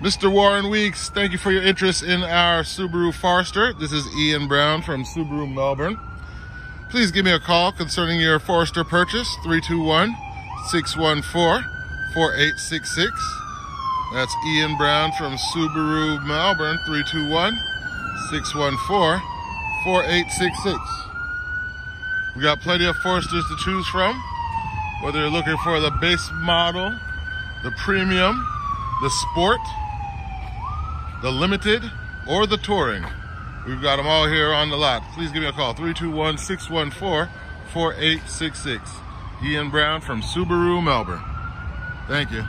Mr. Warren Weeks, thank you for your interest in our Subaru Forester. This is Ian Brown from Subaru Melbourne. Please give me a call concerning your Forester purchase, 321-614-4866. That's Ian Brown from Subaru Melbourne, 321-614-4866. We got plenty of Foresters to choose from, whether you're looking for the base model, the premium, the sport, the limited, or the touring. We've got them all here on the lot. Please give me a call, 321-614-4866. Ian Brown from Subaru Melbourne. Thank you.